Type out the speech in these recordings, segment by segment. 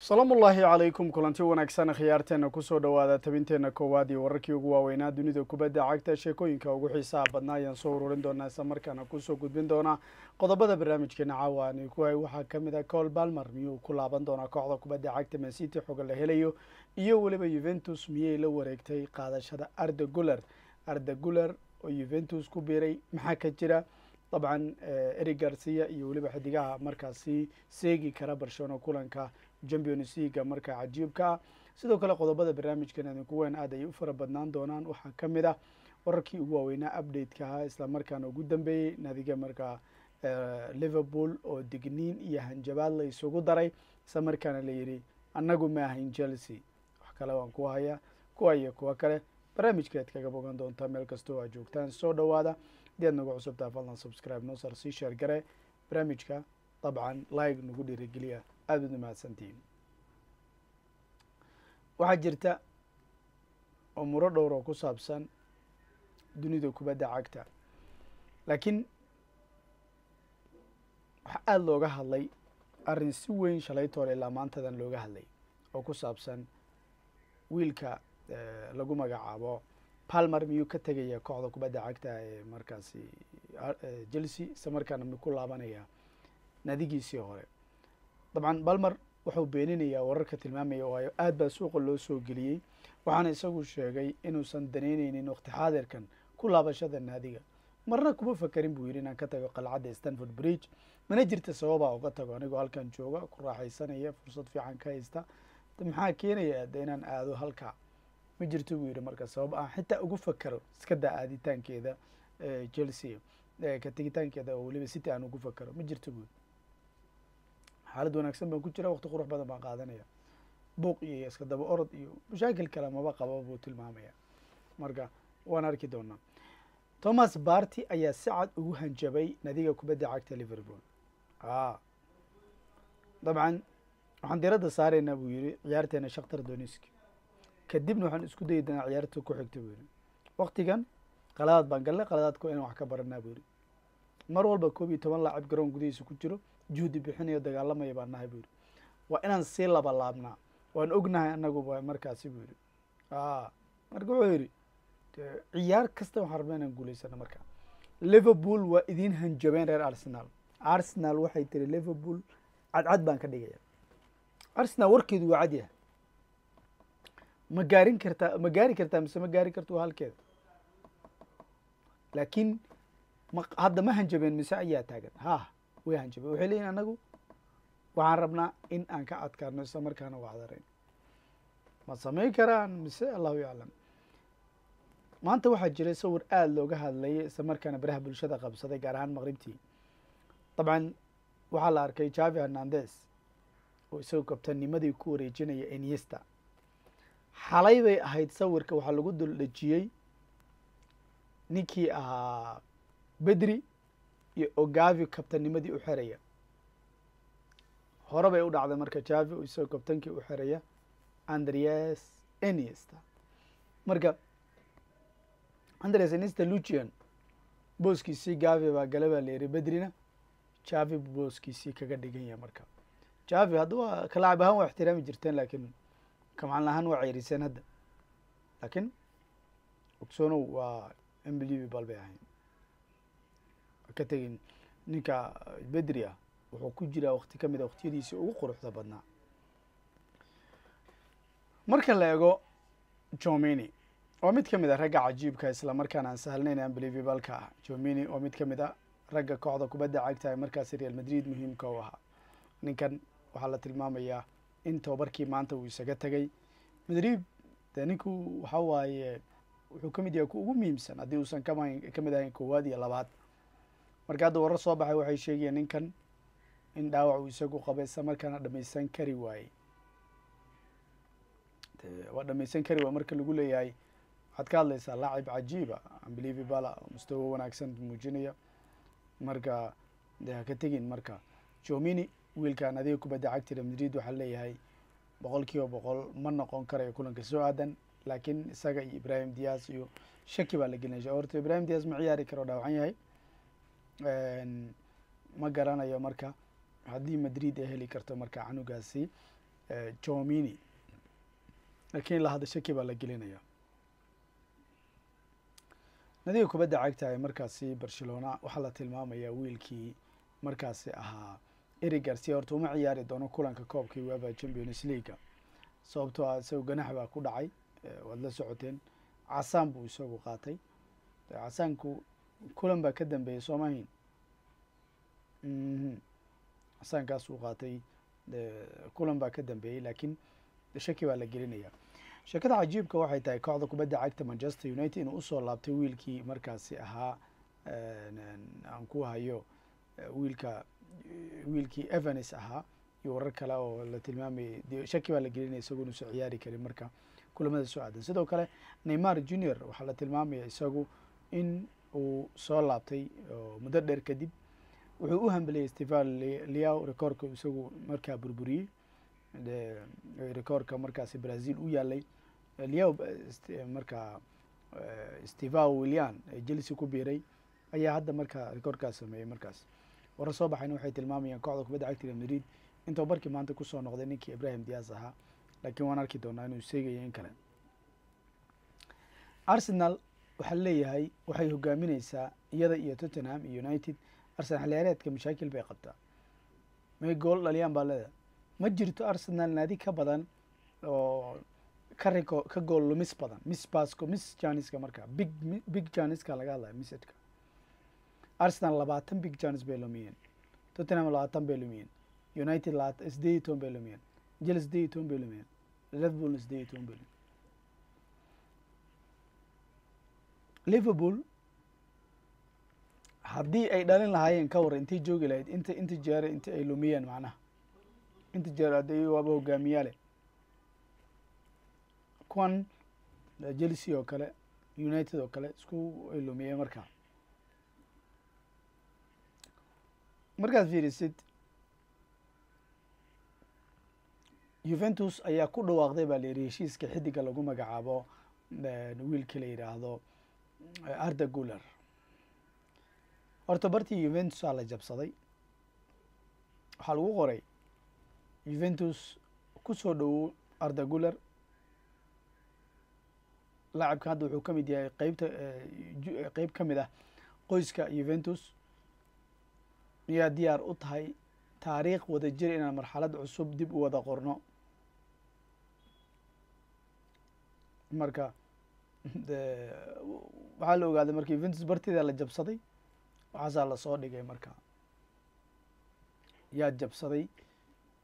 salaamu ullaahi calaykum kulanti wanaagsan khiyaarteena ku soo dhowaada tabinteena koowaad iyo wararkii ugu waaweynaa dunida kubadda cagta sheekooyinka ugu xiisaha badnaa. Ayaan soo ururin doonaa isla markaana ku soo gudbin doonaa. Qodobada barnaamijkeena caawa ani ku hay waxaa ka mid ah col balmer miyuu ku laaban doonaa kooxda kubadda cagta mancity xoga la helayo iyo weliba yuventus miyay la wareegtay qaadashada arda guler arda guler oo yuventus ku biiray maxaa ka jira? Dabcan eric garcia iyo weliba xidigaha markaasi seegi kara barcelona kulanka champions leaga markaa cajiibka. Ah sidoo kale qodobada barnaamijkan idinku weyn aad ayay u fara badnaan doonaan. Waxaa ka mid ah wararkii ugu waaweynaa update-ka ahaa isla markaana ugu dambeeyey naadiga markaa liverpool oo digniin iyo hanjabaad la isugu daray. Isla markaana la yidhi annagu ma ahayn chelsea. Wax kale waan ku hayaa kuwa iyo kuwa kale. Barnaamijka aad kaga bogan doontaa meel kastoo aad joogtaan soo dhowaada. Haddii aad nagu cusubtaa fadlan subscribe noo sar sii sheer gare. Barnaamijka dabcan like nagu dhiirigeliya aada ud mahadsantihiin. Waxaa jirta umuro dhowr oo ku saabsan dunida kubadda cagta. Laakiin waxaa aada looga hadlay arrin si weyn shalaytoole ilaa maantadan looga hadlay oo ku saabsan wiilka lagu magacaabo palmer miyuu ka tegaya kooxda kubadda cagta ee markaasi chelsea isla markaana mi ku laabanaya naadigiisii hore dabcan balmer wuxuu beeninayaa wararka tilmaamaya waayo aad baa suuqa loo soo geliyey waxaana isagu sheegay inuusan danayneynin waqti xaadirkan ku laabashada naadiga. Marna kuma fakerin buu yidhi inaan ka tago qalcadda stanford bridge. Mana jirta sababaa uga tago anigoo halkan jooga ku raaxaysanaya fursad fiican ka haysta. Maxaa keenaya de inaan aado halkaa ma jirto buu yidhi marka sabab aan xitaa ugu fakero iska daa aaditaankeeda chelsea ka tegitaankeeda oo weliba city aan ugu fakero ma jirto buu xaalad wanaagsan baan ku jira waqti qurux badan baan qaadanaya. Buuq iyo iska daba orod iyo mashaakil kale maba qaba buu tilmaamaya marka waan arki doonaa. Thomas barty ayaa si cad ugu hanjabay nadiga kubadda cagta liverpool. A dabcan waxaan diradda saaraynaa buu yihi ciyaarteena shakhtar doniski kadibna waxaan isku dayi doonaa ciyaarta ku xigta buu yihi waktigan qaladaad baan gallay qaladaadka inaan wax ka baranaa buu yihi mar walba koob iyo toban laacib garoon gudihiisa ku jiro juhdi bixinayo dagaalamaya baan nahay buu yihi waa inaan sii laba laabnaa waan ognahay anagu markaasi buu yihi a marka wuxuu yidhi ciyaar kasta waxaan rabna inaan guulaysano marka. Liverpool waa idiin hanjabeen reer arsenal. Arsenal waxay tiri liverpool cadcad baan ka dhigaya arsenal warkeedu waa cad yahay. Ma gaarin kartaa ma gaari kartaa mise ma gaari karta waa halkeeda laakiin ma hadda ma hanjabeen mise ayaa taagan? Ha way hanjabeen waxay leeyihiin anagu waxaan rabnaa in aan ka adkaarno isla markaana wacdarayn. Ma samayn karaan mise allahu yaclam. Maanta waxaa jiray sawir aada looga hadlayay isla markaana baraha bulshada qabsaday gaar ahaan maqribtii. Dabcan waxaa la arkay javi hernandez oo isagoo kabtanimadii ku wareejinaya eniesta xalay bay ahayd sawirka waxaa lagu dul dhejiyey. Ninkii ahaa bedri iyo ogavi kabtanimadii u xeraya. Hore bay u dhacday marka javi oo isagoo kabtankii u xeraya andreas eniesta marka andreas eniesta lucian booskiisii gavi baa gale baa la yihi bedrina javi booskiisii kaga dhigan yahay marka. Javi hadda waa kalaacib ahaan waa ixtiraami jirteen laakiin kamacalin ahaan waa ceyriseen hadda. Laakiin ogsoonow waa unbelievable bay ahayn ka tegin ninka bedri ah wuxuu ku jiraa wakti ka mid a waktiyadiisii ugu quruxda badnaa. Marka la eego jomini waa mid ka mid a ragga cajiibka isla markaana aan sahlnayn unbelievableka ah jomini waa mid ka mid a ragga kooxda kubadda cagta ee markaasi real madrid muhiimka u ahaa. Ninkan waxaa la tilmaamayaa in tobabarkii maanta uu isaga tegay. Madrid de ninku waxa waaye wuxuu ka mid yahay ku ugu muhiimsan haddii uusan kama ka mid ahayn koowaad iyo labaad marka hadda warar soo baxay waxay sheegayeen ninkan in dhaawac uu isagu qabay isla markaana dhamaysan kari waayey. Waa dhamaysan kari waay marka lagu leeyahay. Waxaad ka hadlaysaa laacib cajiiba unbelievable mustawa wanaagsan muujinaya. Marka de tegin marka. Jomini wiilkan adiga kubadda cagtira madrid waxaa leeyahay boqol kiiba boqol ma noqon karayo kulanka soo aadan. Laakiin isaga iyo ibrahim dias iyo shaki baa la gelinaya. Horta ibrahim dias ma ciyaari karo dhaawacan yahay ma garanayo marka haddii madrid ay heli karto marka canugaasi jomini laakiin ilaa hadda shaki baa la gelinaya nadiga kubadda cagta ee markaasi barcelona waxaa la tilmaamayaa wiilkii markaasi ahaa eri garcia horta uma ciyaari doono kulanka koobkii weba champions leaga sababtoo ah isagu ganax baa ku dhacay waad la socoteen. Casaan buu isagu qaatay. Casaanku kulan baa ka dambeeyey soomahin casaankaas uu qaatay kulan baa ka dambeeyey laakiin shaki baa la gelinaya sheekada cajiibka waxay tahay kooxda kubadda cagta manchester united inuu u soo laabtay wiilkii markaasi ahaa aan ku hayo wiilka wiilkii evans ahaa iyo warar kale oo la tilmaamayay shaki baa la gelinaya isagu inuusan ciyaari karin marka kulamada soo aadan. Sidoo kale neymar junior waxaa la tilmaamaya isagu in uu soo laabtay muddo dheer kadib wuxuu u hambeliyey stevan liao rekoorka isagu markaa burburiyey. Rekoorka markaasi brazil u yaalay. Liao markaa stevao willian chelsea ku biiray ayaa hadda markaa rekoorkaas sameeyey markaas. Warar soo baxayna waxay tilmaamayaan kooxda kubadda cagta real madrid intuu markii maanta ku soo noqday ninkii ibrahim dias ahaa. Laakiin waan arki doonaa inuu seegayo in kale. Arsenal waxaa leeyahay waxay hogaamineysaa iyada iyo tottenham iyo united. Arsenal xiliyaareedka mashaakil bay qabtaa. May gool dhaliyaan baa leedahay. Ma jirto arsenal naadi ka badan oo ka riko ka gool lumis badan miss basco miss janiska markaa. Big big janiska laga hadlaya missedka arsenal labaatan big janis bay lumiyeen. Tottenham labaatan bay lumiyeen. United sideed iyo toban bay lumiyeen. Jel sideed iyo toban bay lumiyeen. Liverpoolna sideed iyo toban bay lumiyeen liverpool haddii ay dhalin lahaayeen ka war intay joogi lahayd inta inta jeere inta ay lumiyeen macnaha. Inta jeer waaba hogaamiyaale kuwan chelsea oo kale united oo kale isku ay lumiyeen markaa markaad fiirisid juventus ayaa ku dhawaaqday baa la yihi heshiiska xidiga lagu magacaabo wiilka la yidhaahdo arda guler. Horta bartii juventus aa la jabsaday. Waxaa lagu qoray juventus ku soo dhowow arda guler. Laacibka hadda wuxuu ka mid yahay qeybta qeyb ka mid ah qoyska juventus. Miyaa diyaar u tahay taariikh wada jir inaan marxalad cusub dib u wada qorno. Marka waxaa la ogaaday marka juventus barteeda la jabsaday waxaasaa la soo dhigay marka. Yaa jabsaday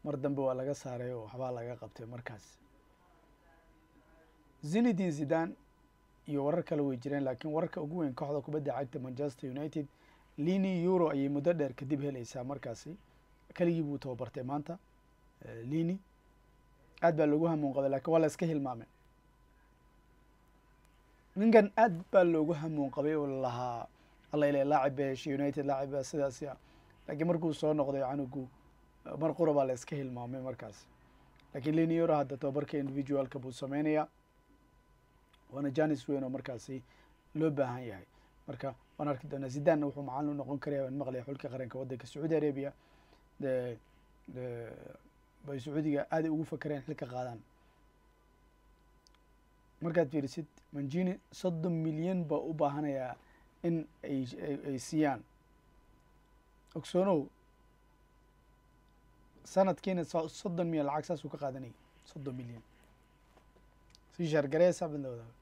mar dambe waa laga saaray oo waxbaa laga qabtay markaas. Zinedin zidan iyo warar kale way jireen laakiin wararka ugu weyn kooxda kubadda cagta manchester united lini euro ayay muddo dheer kadib helaysaa markaasi. Keligii buu tababartay maanta lini. Aad baa loogu hamuun qabay laakiin waa la iska hilmaamay ninkan aad baa loogu hamuun qabay oo lalahaa alla heshay united laacib ba sidaasi a laakiin markuu soo noqday canugu mar qura baa la iska hilmaamay markaas. Lakiin lini euro hadda tababarka individualka buu sameynayaa waana janis weyn oo markaasi loo baahan yahay. Marka waan arki doonaa zidanna wuxuu macalin u noqon karaya aan maqlaya xulka qaranka waddanka sacuudi arabia de bay sacuudiga aaday ugu fakereen xilka qaadaan markaad fiirisid manjini soddon milyan baa u baahanayaa in ay siiyaan. Ogsoonow sanadkiina soddon milyan lacag saasuu ka qaadanayay soddon milyan. Si shaargareesa midna wadaag